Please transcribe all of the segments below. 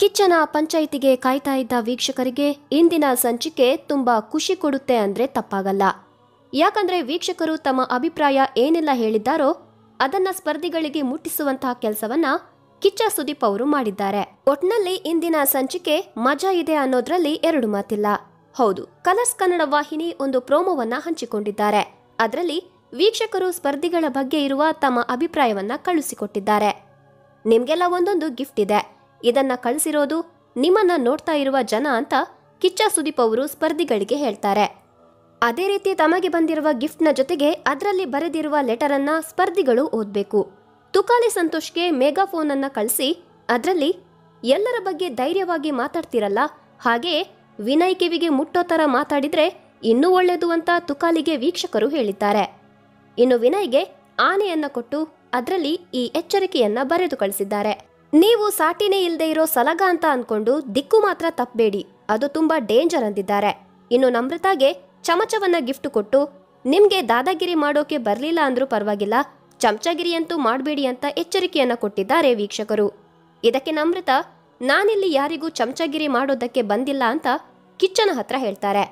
ಕಿಚ್ಚನ ಪಂಚಾಯಿತಿಗೆ ಕಾಯ್ತಾ ಇದ್ದ ವೀಕ್ಷಕರಿಗೆ ಇಂದಿನ ಸಂಚಿಕೆ ತುಂಬಾ ಖುಷಿ ಕೊಡುತ್ತೆ ಅಂದ್ರೆ ತಪ್ಪಾಗಲ್ಲ. ಯಾಕಂದ್ರೆ ವೀಕ್ಷಕರು ತಮ್ಮ ಅಭಿಪ್ರಾಯ ಏನೆಲ್ಲ ಹೇಳಿದ್ದಾರೋ ಅದನ್ನ ಸ್ಪರ್ಧಿಗಳಿಗೆ ಮುಟ್ಟಿಸುವಂತಹ ಕೆಲಸವನ್ನ ಕಿಚ್ಚ ಸುದೀಪ್ ಅವರು ಮಾಡಿದ್ದಾರೆ. ಒಟ್ನಲ್ಲಿ ಇಂದಿನ ಸಂಚಿಕೆ ಮಜಾ ಇದೆ ಅನ್ನೋದ್ರಲ್ಲಿ ಎರಡು ಮಾತಿಲ್ಲ. ಹೌದು, ಕಲರ್ಸ್ ಕನ್ನಡ ವಾಹಿನಿ ಒಂದು ಪ್ರೋಮೋವನ್ನ ಹಂಚಿಕೊಂಡಿದ್ದಾರೆ. ಅದರಲ್ಲಿ ವೀಕ್ಷಕರು ಸ್ಪರ್ಧಿಗಳ ಬಗ್ಗೆ ಇರುವ ತಮ್ಮ ಅಭಿಪ್ರಾಯವನ್ನ ಕಳುಹಿಸಿಕೊಟ್ಟಿದ್ದಾರೆ. ನಿಮ್ಗೆಲ್ಲ ಒಂದೊಂದು ಗಿಫ್ಟ್ ಇದೆ. ಇದನ್ನ ಕಳಿಸಿರೋದು ನಿಮ್ಮನ್ನ ನೋಡ್ತಾ ಇರುವ ಜನ ಅಂತ ಕಿಚ್ಚ ಸುದೀಪ್ ಅವರು ಸ್ಪರ್ಧಿಗಳಿಗೆ ಹೇಳ್ತಾರೆ. ಅದೇ ರೀತಿ ತಮಗೆ ಬಂದಿರುವ ಗಿಫ್ಟ್ನ ಜೊತೆಗೆ ಅದರಲ್ಲಿ ಬರೆದಿರುವ ಲೆಟರ್ ಅನ್ನ ಸ್ಪರ್ಧಿಗಳು ಓದಬೇಕು. ತುಕಾಲಿ ಸಂತೋಷ್ಗೆ ಮೇಗಾ ಫೋನ್ ಅನ್ನ ಕಳಿಸಿ ಅದರಲ್ಲಿ ಎಲ್ಲರ ಬಗ್ಗೆ ಧೈರ್ಯವಾಗಿ ಮಾತಾಡ್ತಿರಲ್ಲ? ಹಾಗೆ ವಿನಯ್ ಕಿವಿಗೆ ಮುಟ್ಟೋ ತರ ಮಾತಾಡಿದ್ರೆ ಇನ್ನೂ ಒಳ್ಳೆಯದು ಅಂತ ತುಕಾಲಿಗೆ ವೀಕ್ಷಕರು ಹೇಳಿದ್ದಾರೆ. ಇನ್ನು ವಿನಯ್ಗೆ ಆನೆಯನ್ನ ಕೊಟ್ಟು ಅದರಲ್ಲಿ ಈ ಎಚ್ಚರಿಕೆಯನ್ನ ಬರೆದು ಕಳಿಸಿದ್ದಾರೆ. ನೀವು ಸಾಟಿನೇ ಇಲ್ಲದೆ ಇರೋ ಸಲಗ ಅಂತ ಅನ್ಕೊಂಡು ದಿಕ್ಕು ಮಾತ್ರ ತಪ್ಪಬೇಡಿ ಅದು ತುಂಬಾ ಡೇಂಜರ್ ಅಂದಿದ್ದಾರೆ. ಇನ್ನು ನಮ್ರತಾಗೆ ಚಮಚವನ್ನ ಗಿಫ್ಟ್ ಕೊಟ್ಟು ನಿಮ್ಗೆ ದಾದಾಗಿರಿ ಮಾಡೋಕೆ ಬರ್ಲಿಲ್ಲ ಅಂದ್ರೂ ಪರವಾಗಿಲ್ಲ, ಚಮಚಗಿರಿ ಅಂತೂ ಮಾಡಬೇಡಿ ಅಂತ ಎಚ್ಚರಿಕೆಯನ್ನ ಕೊಟ್ಟಿದ್ದಾರೆ ವೀಕ್ಷಕರು. ಇದಕ್ಕೆ ನಮ್ರತ, ನಾನಿಲ್ಲಿ ಯಾರಿಗೂ ಚಮಚಗಿರಿ ಮಾಡೋದಕ್ಕೆ ಬಂದಿಲ್ಲ ಅಂತ ಕಿಚ್ಚನ ಹತ್ರ ಹೇಳ್ತಾರೆ.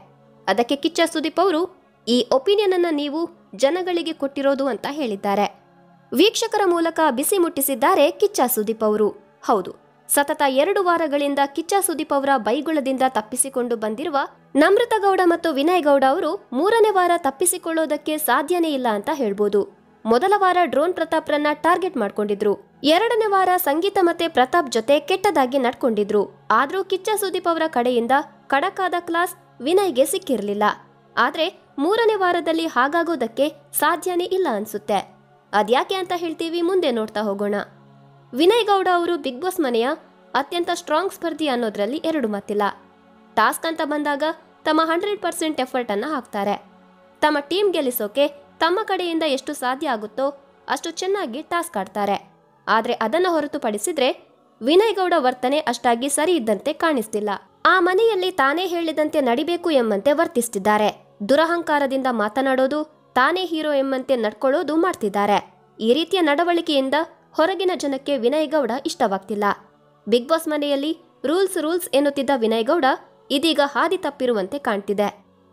ಅದಕ್ಕೆ ಕಿಚ್ಚ ಸುದೀಪ್ ಅವರು, ಈ ಒಪಿನಿಯನ್ ಅನ್ನ ನೀವು ಜನಗಳಿಗೆ ಕೊಟ್ಟಿರೋದು ಅಂತ ಹೇಳಿದ್ದಾರೆ. ವೀಕ್ಷಕರ ಮೂಲಕ ಬಿಸಿ ಮುಟ್ಟಿಸಿದ್ದಾರೆ ಕಿಚ್ಚ ಸುದೀಪ್ ಅವರು. ಹೌದು, ಸತತ ಎರಡು ವಾರಗಳಿಂದ ಕಿಚ್ಚ ಸುದೀಪ್ ಅವರ ಬೈಗುಳದಿಂದ ತಪ್ಪಿಸಿಕೊಂಡು ಬಂದಿರುವ ನಮ್ರತ ಗೌಡ ಮತ್ತು ವಿನಯ್ ಗೌಡ ಅವರು ಮೂರನೇ ವಾರ ತಪ್ಪಿಸಿಕೊಳ್ಳೋದಕ್ಕೆ ಸಾಧ್ಯನೇ ಇಲ್ಲ ಅಂತ ಹೇಳ್ಬೋದು. ಮೊದಲ ವಾರ ಡ್ರೋನ್ ಪ್ರತಾಪ್ರನ್ನ ಟಾರ್ಗೆಟ್ ಮಾಡ್ಕೊಂಡಿದ್ರು. ಎರಡನೇ ವಾರ ಸಂಗೀತ ಮತ್ತೆ ಪ್ರತಾಪ್ ಜೊತೆ ಕೆಟ್ಟದಾಗಿ ನಡ್ಕೊಂಡಿದ್ರು. ಆದ್ರೂ ಕಿಚ್ಚ ಸುದೀಪ್ ಅವರ ಕಡೆಯಿಂದ ಕಡಕಾದ ಕ್ಲಾಸ್ ವಿನಯ್ಗೆ ಸಿಕ್ಕಿರಲಿಲ್ಲ. ಆದ್ರೆ ಮೂರನೇ ವಾರದಲ್ಲಿ ಹಾಗಾಗೋದಕ್ಕೆ ಸಾಧ್ಯನೇ ಇಲ್ಲ ಅನ್ಸುತ್ತೆ. ಅದ್ಯಾಕೆ ಅಂತ ಹೇಳ್ತೀವಿ ಮುಂದೆ ನೋಡ್ತಾ ಹೋಗೋಣ. ವಿನಯ್ ಗೌಡ ಅವರು ಬಿಗ್ ಬಾಸ್ ಮನೆಯ ಅತ್ಯಂತ ಸ್ಟ್ರಾಂಗ್ ಸ್ಪರ್ಧಿ ಅನ್ನೋದ್ರಲ್ಲಿ ಎರಡು ಮತ್ತಿಲ್ಲ ಟಾಸ್ಕ್ ಅಂತ ಬಂದಾಗ ತಮ್ಮ ಹಂಡ್ರೆಡ್ ಪರ್ಸೆಂಟ್ ಎಫರ್ಟ್ ಅನ್ನ ಹಾಕ್ತಾರೆ. ತಮ್ಮ ಟೀಮ್ ಗೆಲ್ಲಿಸೋಕೆ ತಮ್ಮ ಕಡೆಯಿಂದ ಎಷ್ಟು ಸಾಧ್ಯ ಆಗುತ್ತೋ ಅಷ್ಟು ಚೆನ್ನಾಗಿ ಟಾಸ್ಕ್ ಆಡ್ತಾರೆ. ಆದ್ರೆ ಅದನ್ನ ಹೊರತುಪಡಿಸಿದ್ರೆ ವಿನಯ್ ಗೌಡ ವರ್ತನೆ ಅಷ್ಟಾಗಿ ಸರಿ ಇದ್ದಂತೆ ಕಾಣಿಸ್ತಿಲ್ಲ. ಆ ಮನೆಯಲ್ಲಿ ತಾನೇ ಹೇಳಿದಂತೆ ನಡಿಬೇಕು ಎಂಬಂತೆ ವರ್ತಿಸ್ತಿದ್ದಾರೆ. ದುರಹಂಕಾರದಿಂದ ಮಾತನಾಡೋದು ತಾನೇ ಹೀರೋ ಎಂಬಂತೆ ನಡ್ಕೊಳ್ಳೋದು ಮಾಡ್ತಿದ್ದಾರೆ. ಈ ರೀತಿಯ ನಡವಳಿಕೆಯಿಂದ ಹೊರಗಿನ ಜನಕ್ಕೆ ವಿನಯ್ ಗೌಡ ಇಷ್ಟವಾಗ್ತಿಲ್ಲ. ಬಿಗ್ ಬಾಸ್ ಮನೆಯಲ್ಲಿ ರೂಲ್ಸ್ ರೂಲ್ಸ್ ಎನ್ನುತ್ತಿದ್ದ ವಿನಯ್ ಗೌಡ ಇದೀಗ ಹಾದಿ ತಪ್ಪಿರುವಂತೆ ಕಾಣ್ತಿದೆ.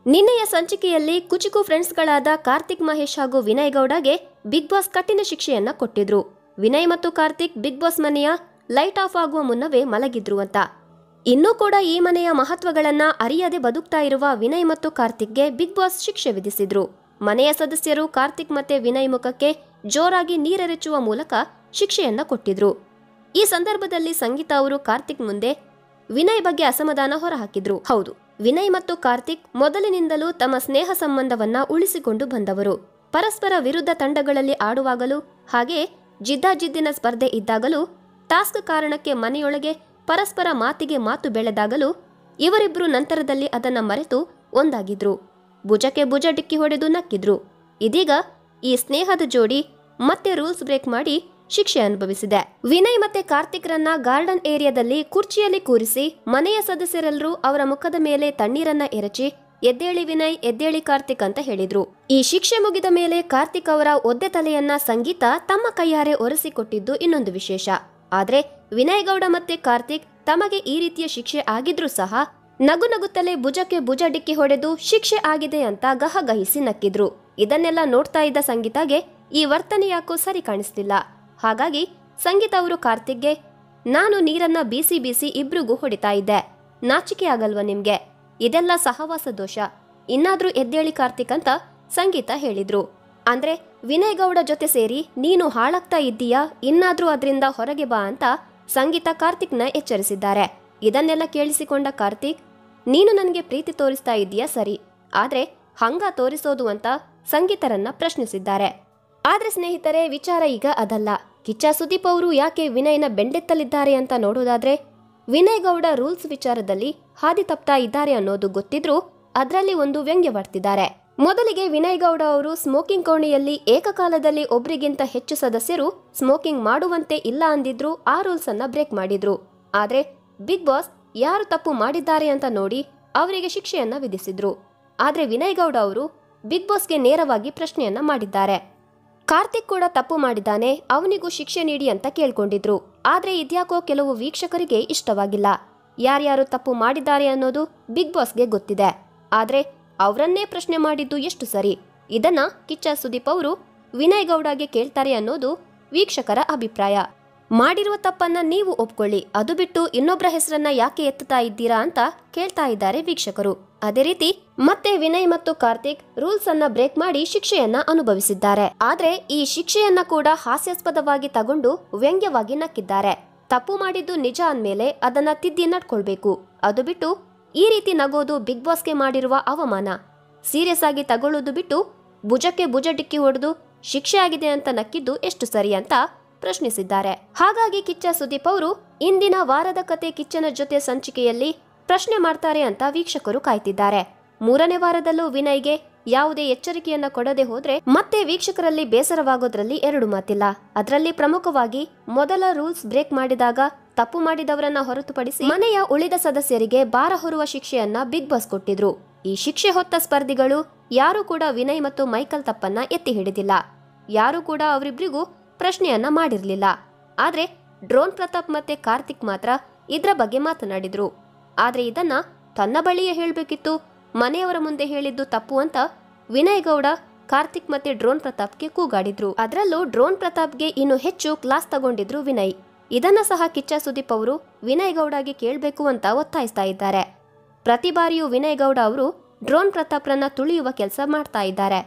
ನಿನ್ನೆಯ ಸಂಚಿಕೆಯಲ್ಲಿ ಕುಚುಕು ಫ್ರೆಂಡ್ಸ್ಗಳಾದ ಕಾರ್ತಿಕ್ ಮಹೇಶ್ ಹಾಗೂ ವಿನಯ್ ಗೌಡಗೆ ಬಿಗ್ ಬಾಸ್ ಕಠಿಣ ಶಿಕ್ಷೆಯನ್ನ ಕೊಟ್ಟಿದ್ರು. ವಿನಯ್ ಮತ್ತು ಕಾರ್ತಿಕ್ ಬಿಗ್ ಬಾಸ್ ಮನೆಯ ಲೈಟ್ ಆಫ್ ಆಗುವ ಮುನ್ನವೇ ಮಲಗಿದ್ರು ಅಂತ. ಇನ್ನೂ ಕೂಡ ಈ ಮನೆಯ ಮಹತ್ವಗಳನ್ನ ಅರಿಯದೆ ಬದುಕ್ತಾ ಇರುವ ವಿನಯ್ ಮತ್ತು ಕಾರ್ತಿಕ್ಗೆ ಬಿಗ್ ಬಾಸ್ ಶಿಕ್ಷೆ ವಿಧಿಸಿದ್ರು. ಮನೆಯ ಸದಸ್ಯರು ಕಾರ್ತಿಕ್ ಮತ್ತೆ ವಿನಯ್ ಮುಖಕ್ಕೆ ಜೋರಾಗಿ ನೀರೆರಚುವ ಮೂಲಕ ಶಿಕ್ಷೆಯನ್ನ ಕೊಟ್ಟಿದ್ರು. ಈ ಸಂದರ್ಭದಲ್ಲಿ ಸಂಗೀತ ಅವರು ಕಾರ್ತಿಕ್ ಮುಂದೆ ವಿನಯ್ ಬಗ್ಗೆ ಅಸಮಾಧಾನ ಹೊರಹಾಕಿದ್ರು. ಹೌದು, ವಿನಯ್ ಮತ್ತು ಕಾರ್ತಿಕ್ ಮೊದಲಿನಿಂದಲೂ ತಮ್ಮ ಸ್ನೇಹ ಸಂಬಂಧವನ್ನ ಉಳಿಸಿಕೊಂಡು ಬಂದವರು. ಪರಸ್ಪರ ವಿರುದ್ಧ ತಂಡಗಳಲ್ಲಿ ಆಡುವಾಗಲೂ ಹಾಗೆ ಜಿದ್ದಾಜಿದ್ದಿನ ಸ್ಪರ್ಧೆ ಇದ್ದಾಗಲೂ ಟಾಸ್ಕ್ ಕಾರಣಕ್ಕೆ ಮನೆಯೊಳಗೆ ಪರಸ್ಪರ ಮಾತಿಗೆ ಮಾತು ಬೆಳೆದಾಗಲೂ ಇವರಿಬ್ಬರು ನಂತರದಲ್ಲಿ ಅದನ್ನ ಮರೆತು ಒಂದಾಗಿದ್ರು. ಭುಜಕ್ಕೆ ಭುಜ ಡಿಕ್ಕಿ ಹೊಡೆದು ನಕ್ಕಿದ್ರು. ಇದೀಗ ಈ ಸ್ನೇಹದ ಜೋಡಿ ಮತ್ತೆ ರೂಲ್ಸ್ ಬ್ರೇಕ್ ಮಾಡಿ ಶಿಕ್ಷೆ ಅನುಭವಿಸಿದೆ. ವಿನಯ್ ಮತ್ತೆ ಕಾರ್ತಿಕ್ ರನ್ನ ಗಾರ್ಡನ್ ಏರಿಯಾದಲ್ಲಿ ಕುರ್ಚಿಯಲ್ಲಿ ಕೂರಿಸಿ ಮನೆಯ ಸದಸ್ಯರೆಲ್ಲರೂ ಅವರ ಮುಖದ ಮೇಲೆ ತಣ್ಣೀರನ್ನ ಎರಚಿ, ಎದ್ದೇಳಿ ವಿನಯ್, ಎದ್ದೇಳಿ ಕಾರ್ತಿಕ್ ಅಂತ ಹೇಳಿದ್ರು. ಈ ಶಿಕ್ಷೆ ಮುಗಿದ ಮೇಲೆ ಕಾರ್ತಿಕ್ ಅವರ ಒದ್ದೆ ತಲೆಯನ್ನ ಸಂಗೀತ ತಮ್ಮ ಕೈಯಾರೆ ಒರೆಸಿಕೊಟ್ಟಿದ್ದು ಇನ್ನೊಂದು ವಿಶೇಷ. ಆದ್ರೆ ವಿನಯ್ ಗೌಡ ಮತ್ತೆ ಕಾರ್ತಿಕ್ ತಮಗೆ ಈ ರೀತಿಯ ಶಿಕ್ಷೆ ಆಗಿದ್ರೂ ಸಹ ನಗು ನಗುತ್ತಲೇ ಭುಜಕ್ಕೆ ಭುಜ ಡಿಕ್ಕಿ ಹೊಡೆದು ಶಿಕ್ಷೆ ಆಗಿದೆ ಅಂತ ಗಹಗಹಿಸಿ ನಕ್ಕಿದ್ರು. ಇದನ್ನೆಲ್ಲ ನೋಡ್ತಾ ಇದ್ದ ಸಂಗೀತಾಗೆ ಈ ವರ್ತನೆ ಯಾಕೋ ಸರಿ ಕಾಣಿಸ್ತಿಲ್ಲ ಹಾಗಾಗಿ ಸಂಗೀತ ಅವರು ಕಾರ್ತಿಕ್ಗೆ, ನಾನು ನೀರನ್ನ ಬೀಸಿ ಬೀಸಿ ಇಬ್ರಿಗೂ ಹೊಡಿತಾ ಇದ್ದೆ. ನಾಚಿಕೆ ಆಗಲ್ವ ನಿಮ್ಗೆ? ಇದೆಲ್ಲ ಸಹವಾಸ ದೋಷ. ಇನ್ನಾದ್ರೂ ಎದ್ದೇಳಿ ಕಾರ್ತಿಕ್ ಅಂತ ಸಂಗೀತ ಹೇಳಿದ್ರು. ಅಂದ್ರೆ ವಿನಯ್ ಗೌಡ ಜೊತೆ ಸೇರಿ ನೀನು ಹಾಳಾಗ್ತಾ ಇದ್ದೀಯಾ? ಇನ್ನಾದ್ರೂ ಅದರಿಂದ ಹೊರಗೆ ಬಾ ಅಂತ ಸಂಗೀತ ಕಾರ್ತಿಕ್ನ ಎಚ್ಚರಿಸಿದ್ದಾರೆ. ಇದನ್ನೆಲ್ಲ ಕೇಳಿಸಿಕೊಂಡ ಕಾರ್ತಿಕ್ ನೀನು ನನಗೆ ಪ್ರೀತಿ ತೋರಿಸ್ತಾ ಇದ್ದೀಯಾ? ಸರಿ. ಆದರೆ ಹಂಗ ತೋರಿಸೋದು ಅಂತ ಸಂಗೀತರನ್ನ ಪ್ರಶ್ನಿಸಿದ್ದಾರೆ. ಆದರೆ ಸ್ನೇಹಿತರೆ, ವಿಚಾರ ಈಗ ಅದಲ್ಲ. ಕಿಚ್ಚ ಸುದೀಪ್ ಅವರು ಯಾಕೆ ವಿನಯ್ನ ಬೆಂಡೆತ್ತಲಿದ್ದಾರೆ ಅಂತ ನೋಡೋದಾದ್ರೆ ವಿನಯ್ ಗೌಡ ರೂಲ್ಸ್ ವಿಚಾರದಲ್ಲಿ ಹಾದಿ ತಪ್ತಾ ಇದ್ದಾರೆ ಅನ್ನೋದು ಗೊತ್ತಿದ್ರೂ ಅದರಲ್ಲಿ ಒಂದು ವ್ಯಂಗ್ಯವಾಡ್ತಿದ್ದಾರೆ. ಮೊದಲಿಗೆ ವಿನಯ್ ಗೌಡ ಅವರು ಸ್ಮೋಕಿಂಗ್ ಕೋಣೆಯಲ್ಲಿ ಏಕಕಾಲದಲ್ಲಿ ಒಬ್ರಿಗಿಂತ ಹೆಚ್ಚು ಸದಸ್ಯರು ಸ್ಮೋಕಿಂಗ್ ಮಾಡುವಂತೆ ಇಲ್ಲ ಅಂದಿದ್ರು ಆ ರೂಲ್ಸ್ ಅನ್ನ ಬ್ರೇಕ್ ಮಾಡಿದ್ರು. ಆದ್ರೆ ಬಿಗ್ ಬಾಸ್ ಯಾರು ತಪ್ಪು ಮಾಡಿದ್ದಾರೆ ಅಂತ ನೋಡಿ ಅವರಿಗೆ ಶಿಕ್ಷೆಯನ್ನ ವಿಧಿಸಿದ್ರು. ಆದರೆ ವಿನಯ್ ಗೌಡ ಅವರು ಬಿಗ್ ಬಾಸ್ಗೆ ನೇರವಾಗಿ ಪ್ರಶ್ನೆಯನ್ನ ಮಾಡಿದ್ದಾರೆ. ಕಾರ್ತಿಕ್ ಕೂಡ ತಪ್ಪು ಮಾಡಿದ್ದಾನೆ, ಅವನಿಗೂ ಶಿಕ್ಷೆ ನೀಡಿ ಅಂತ ಕೇಳ್ಕೊಂಡಿದ್ರು. ಆದರೆ ಇದ್ಯಾಕೋ ಕೆಲವು ವೀಕ್ಷಕರಿಗೆ ಇಷ್ಟವಾಗಿಲ್ಲ. ಯಾರ್ಯಾರು ತಪ್ಪು ಮಾಡಿದ್ದಾರೆ ಅನ್ನೋದು ಬಿಗ್ ಬಾಸ್ಗೆ ಗೊತ್ತಿದೆ. ಆದರೆ ಅವರನ್ನೇ ಪ್ರಶ್ನೆ ಮಾಡಿದ್ದು ಎಷ್ಟು ಸರಿ? ಇದನ್ನ ಕಿಚ್ಚ ಸುದೀಪ್ ಅವರು ವಿನಯ್ ಗೌಡಗೆ ಕೇಳ್ತಾರೆ ಅನ್ನೋದು ವೀಕ್ಷಕರ ಅಭಿಪ್ರಾಯ. ಮಾಡಿರುವ ತಪ್ಪನ್ನ ನೀವು ಒಪ್ಕೊಳ್ಳಿ. ಅದು ಬಿಟ್ಟು ಇನ್ನೊಬ್ಬರ ಹೆಸರನ್ನ ಯಾಕೆ ಎತ್ತುತ್ತಾ ಇದ್ದೀರಾ ಅಂತ ಕೇಳ್ತಾ ಇದ್ದಾರೆ ವೀಕ್ಷಕರು. ಅದೇ ರೀತಿ, ಮತ್ತೆ ವಿನಯ್ ಮತ್ತು ಕಾರ್ತಿಕ್ ರೂಲ್ಸ್ ಅನ್ನ ಬ್ರೇಕ್ ಮಾಡಿ ಶಿಕ್ಷೆಯನ್ನ ಅನುಭವಿಸಿದ್ದಾರೆ. ಆದ್ರೆ, ಈ ಶಿಕ್ಷೆಯನ್ನ ಕೂಡ ಹಾಸ್ಯಾಸ್ಪದವಾಗಿ ತಗೊಂಡು ವ್ಯಂಗ್ಯವಾಗಿ ನಕ್ಕಿದ್ದಾರೆ. ತಪ್ಪು ಮಾಡಿದ್ದು ನಿಜ ಅಂದ್ಮೇಲೆ ಅದನ್ನ ತಿದ್ದಿ ನಡ್ಕೊಳ್ಬೇಕು. ಅದು ಬಿಟ್ಟು ಈ ರೀತಿ ನಗೋದು ಬಿಗ್ ಬಾಸ್ಗೆ ಮಾಡಿರುವ ಅವಮಾನ. ಸೀರಿಯಸ್ ಆಗಿ ತಗೊಳ್ಳೋದು ಬಿಟ್ಟು ಭುಜಕ್ಕೆ ಭುಜ ಡಿಕ್ಕಿ ಹೊಡೆದು ಶಿಕ್ಷೆ ಆಗಿದೆ ಅಂತ ನಕ್ಕಿದ್ದು ಎಷ್ಟು ಸರಿ ಅಂತ ಪ್ರಶ್ನಿಸಿದ್ದಾರೆ. ಹಾಗಾಗಿ ಕಿಚ್ಚ ಸುದೀಪ್ ಅವರು ಇಂದಿನ ವಾರದ ಕತೆ ಕಿಚ್ಚನ ಜೊತೆ ಸಂಚಿಕೆಯಲ್ಲಿ ಪ್ರಶ್ನೆ ಮಾಡ್ತಾರೆ ಅಂತ ವೀಕ್ಷಕರು ಕಾಯ್ತಿದ್ದಾರೆ. ಮೂರನೇ ವಾರದಲ್ಲೂ ವಿನಯ್ಗೆ ಯಾವುದೇ ಎಚ್ಚರಿಕೆಯನ್ನ ಕೊಡದೆ ಹೋದ್ರೆ ಮತ್ತೆ ವೀಕ್ಷಕರಲ್ಲಿ ಬೇಸರವಾಗೋದ್ರಲ್ಲಿ ಎರಡು ಮಾತಿಲ್ಲ. ಅದರಲ್ಲಿ ಪ್ರಮುಖವಾಗಿ ಮೊದಲ ರೂಲ್ಸ್ ಬ್ರೇಕ್ ಮಾಡಿದಾಗ ತಪ್ಪು ಮಾಡಿದವರನ್ನ ಹೊರತುಪಡಿಸಿ ಮನೆಯ ಉಳಿದ ಸದಸ್ಯರಿಗೆ ಭಾರ ಹೊರುವ ಶಿಕ್ಷೆಯನ್ನ ಬಿಗ್ ಬಾಸ್ ಕೊಟ್ಟಿದ್ರು. ಈ ಶಿಕ್ಷೆ ಹೊತ್ತ ಸ್ಪರ್ಧಿಗಳು ಯಾರು ಕೂಡ ವಿನಯ್ ಮತ್ತು ಮೈಕಲ್ ತಪ್ಪನ್ನ ಎತ್ತಿ ಹಿಡಿದಿಲ್ಲ. ಯಾರು ಕೂಡ ಅವರಿಬ್ರಿಗೂ ಪ್ರಶ್ನೆಯನ್ನ ಮಾಡಿರಲಿಲ್ಲ. ಆದರೆ ಡ್ರೋನ್ ಪ್ರತಾಪ್ ಮತ್ತೆ ಕಾರ್ತಿಕ್ ಮಾತ್ರ ಇದ್ರ ಬಗ್ಗೆ ಮಾತನಾಡಿದ್ರು. ಆದರೆ ಇದನ್ನ ತನ್ನ ಬಳಿಯೇ ಹೇಳಬೇಕಿತ್ತು. ಮನೆಯವರ ಮುಂದೆ ಹೇಳಿದ್ದು ತಪ್ಪು ಅಂತ ವಿನಯ್ ಗೌಡ ಕಾರ್ತಿಕ್ ಮತ್ತೆ ಡ್ರೋನ್ ಪ್ರತಾಪ್ಗೆ ಕೂಗಾಡಿದ್ರು. ಅದರಲ್ಲೂ ಡ್ರೋನ್ ಪ್ರತಾಪ್ಗೆ ಇನ್ನು ಹೆಚ್ಚು ಕ್ಲಾಸ್ ತಗೊಂಡಿದ್ರು ವಿನಯ್. ಇದನ್ನ ಸಹ ಕಿಚ್ಚ ಸುದೀಪ್ ಅವರು ವಿನಯ್ ಗೌಡಗೆ ಕೇಳಬೇಕು ಅಂತ ಒತ್ತಾಯಿಸ್ತಾ ಇದ್ದಾರೆ. ಪ್ರತಿ ಬಾರಿಯೂ ವಿನಯ್ ಗೌಡ ಅವರು ಡ್ರೋನ್ ಪ್ರತಾಪ್ರನ್ನ ತುಳಿಯುವ ಕೆಲಸ ಮಾಡ್ತಾ ಇದ್ದಾರೆ.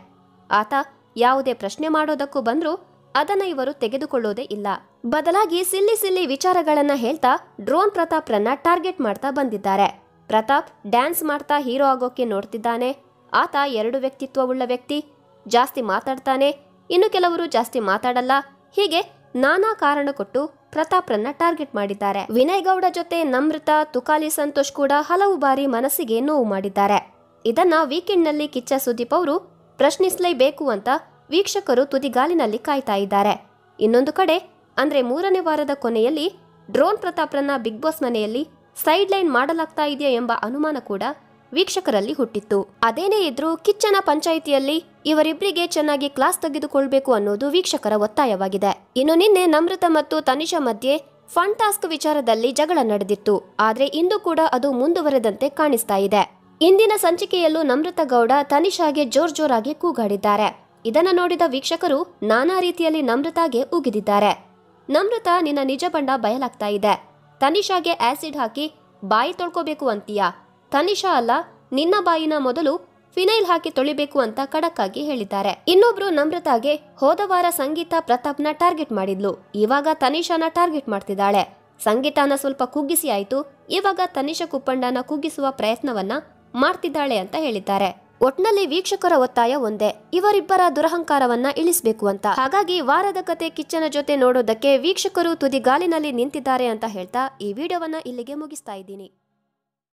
ಆತ ಯಾವುದೇ ಪ್ರಶ್ನೆ ಮಾಡೋದಕ್ಕೂ ಬಂದ್ರೂ ಅದನ್ನ ಇವರು ತೆಗೆದುಕೊಳ್ಳೋದೇ ಇಲ್ಲ. ಬದಲಾಗಿ ಸಿಲ್ಲಿ ಸಿಲ್ಲಿ ವಿಚಾರಗಳನ್ನ ಹೇಳ್ತಾ ಡ್ರೋನ್ ಪ್ರತಾಪ್ರನ್ನ ಟಾರ್ಗೆಟ್ ಮಾಡ್ತಾ ಬಂದಿದ್ದಾರೆ. ಪ್ರತಾಪ್ ಡ್ಯಾನ್ಸ್ ಮಾಡ್ತಾ ಹೀರೋ ಆಗೋಕೆ ನೋಡ್ತಿದ್ದಾನೆ. ಆತ ಎರಡು ವ್ಯಕ್ತಿತ್ವವುಳ್ಳ ವ್ಯಕ್ತಿ. ಜಾಸ್ತಿ ಮಾತಾಡ್ತಾನೆ. ಇನ್ನು ಕೆಲವರು ಜಾಸ್ತಿ ಮಾತಾಡಲ್ಲ. ಹೀಗೆ ನಾನಾ ಕಾರಣ ಕೊಟ್ಟು ಪ್ರತಾಪ್ರನ್ನ ಟಾರ್ಗೆಟ್ ಮಾಡಿದ್ದಾರೆ. ವಿನಯ್ ಗೌಡ ಜೊತೆ ನಮ್ರತ, ತುಕಾಲಿ ಸಂತೋಷ್ ಕೂಡ ಹಲವು ಬಾರಿ ಮನಸ್ಸಿಗೆ ನೋವು ಮಾಡಿದ್ದಾರೆ. ಇದನ್ನ ವೀಕೆಂಡ್ನಲ್ಲಿ ಕಿಚ್ಚ ಸುದೀಪ್ ಅವರು ಪ್ರಶ್ನಿಸಲೇಬೇಕು ಅಂತ ವೀಕ್ಷಕರು ತುದಿಗಾಲಿನಲ್ಲಿ ಕಾಯ್ತಾ ಇದ್ದಾರೆ. ಇನ್ನೊಂದು ಕಡೆ, ಅಂದ್ರೆ ಮೂರನೇ ವಾರದ ಕೊನೆಯಲ್ಲಿ ಡ್ರೋನ್ ಪ್ರತಾಪ್ರನ್ನ ಬಿಗ್ ಬಾಸ್ ಮನೆಯಲ್ಲಿ ಸೈಡ್ ಲೈನ್ ಮಾಡಲಾಗ್ತಾ ಇದೆಯಾ ಎಂಬ ಅನುಮಾನ ಕೂಡ ವೀಕ್ಷಕರಲ್ಲಿ ಹುಟ್ಟಿತ್ತು. ಅದೇನೇ ಇದ್ರೂ ಕಿಚ್ಚನ ಪಂಚಾಯಿತಿಯಲ್ಲಿ ಇವರಿಬ್ಬರಿಗೆ ಚೆನ್ನಾಗಿ ಕ್ಲಾಸ್ ತೆಗೆದುಕೊಳ್ಬೇಕು ಅನ್ನೋದು ವೀಕ್ಷಕರ ಒತ್ತಾಯವಾಗಿದೆ. ಇನ್ನು ನಿನ್ನೆ ನಮ್ರತ ಮತ್ತು ತನಿಷಾ ಮಧ್ಯೆ ಫನ್ ಟಾಸ್ಕ್ ವಿಚಾರದಲ್ಲಿ ಜಗಳ ನಡೆದಿತ್ತು. ಆದ್ರೆ ಇಂದು ಕೂಡ ಅದು ಮುಂದುವರೆದಂತೆ ಕಾಣಿಸ್ತಾ ಇದೆ. ಇಂದಿನ ಸಂಚಿಕೆಯಲ್ಲೂ ನಮೃತ ಗೌಡ ತನಿಷಾಗೆ ಜೋರ್ ಜೋರಾಗಿ ಕೂಗಾಡಿದ್ದಾರೆ. ಇದನ್ನ ನೋಡಿದ ವೀಕ್ಷಕರು ನಾನಾ ರೀತಿಯಲ್ಲಿ ನಮ್ರತಾಗೆ ಉಗಿದಿದ್ದಾರೆ. ನಮ್ರತ ನಿನ್ನ ನಿಜ ಬಣ್ಣ ಬಯಲಾಗ್ತಾ ಇದೆ. ತನಿಷಾಗೆ ಆಸಿಡ್ ಹಾಕಿ ಬಾಯಿ ತೊಳ್ಕೋಬೇಕು ಅಂತೀಯಾ? ತನಿಷಾ ಅಲ್ಲ, ನಿನ್ನ ಬಾಯಿನ ಮೊದಲು ಫಿನೈಲ್ ಹಾಕಿ ತೊಳಿಬೇಕು ಅಂತ ಖಡಕ್ಕಾಗಿ ಹೇಳಿದ್ದಾರೆ. ಇನ್ನೊಬ್ರು ನಮ್ರತಾಗೆ ಹೋದ ವಾರ ಸಂಗೀತ ಪ್ರತಾಪ್ನ ಟಾರ್ಗೆಟ್ ಮಾಡಿದ್ಲು. ಇವಾಗ ತನಿಷಾನ ಟಾರ್ಗೆಟ್ ಮಾಡ್ತಿದ್ದಾಳೆ. ಸಂಗೀತಾನ ಸ್ವಲ್ಪ ಕುಗ್ಗಿಸಿ ಆಯ್ತು. ಇವಾಗ ತನಿಷಾ ಕುಪ್ಪಂಡನ ಕುಗ್ಗಿಸುವ ಪ್ರಯತ್ನವನ್ನ ಮಾಡ್ತಿದ್ದಾಳೆ ಅಂತ ಹೇಳಿದ್ದಾರೆ. ಒಟ್ನಲ್ಲಿ ವೀಕ್ಷಕರ ಒತ್ತಾಯ ಒಂದೇ. ಇವರಿಬ್ಬರ ದುರಹಂಕಾರವನ್ನ ಇಳಿಸಬೇಕು ಅಂತ. ಹಾಗಾಗಿ ವಾರದ ಕತೆ ಕಿಚ್ಚನ ಜೊತೆ ನೋಡೋದಕ್ಕೆ ವೀಕ್ಷಕರು ತುದಿಗಾಲಿನಲ್ಲಿ ನಿಂತಿದ್ದಾರೆ ಅಂತ ಹೇಳ್ತಾ ಈ ವಿಡಿಯೋವನ್ನ ಇಲ್ಲಿಗೆ ಮುಗಿಸ್ತಾ ಇದ್ದೀನಿ.